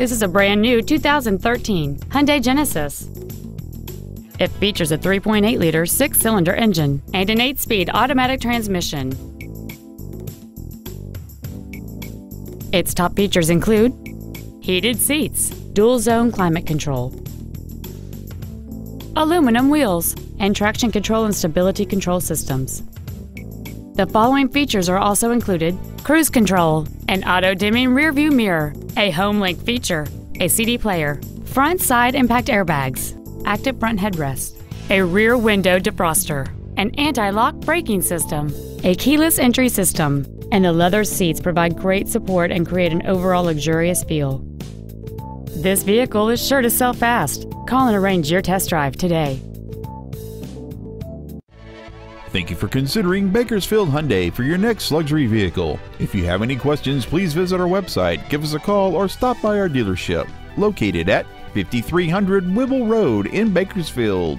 This is a brand new 2013 Hyundai Genesis. It features a 3.8-liter six-cylinder engine and an 8-speed automatic transmission. Its top features include heated seats, dual-zone climate control, aluminum wheels, and traction control and stability control systems. The following features are also included cruise control, an auto dimming rearview mirror, a HomeLink feature, a CD player, front side impact airbags, active front headrest, a rear window defroster, an anti lock braking system, a keyless entry system, and the leather seats provide great support and create an overall luxurious feel. This vehicle is sure to sell fast. Call and arrange your test drive today. Thank you for considering Bakersfield Hyundai for your next luxury vehicle. If you have any questions, please visit our website, give us a call, or stop by our dealership located at 5300 Wible Road in Bakersfield.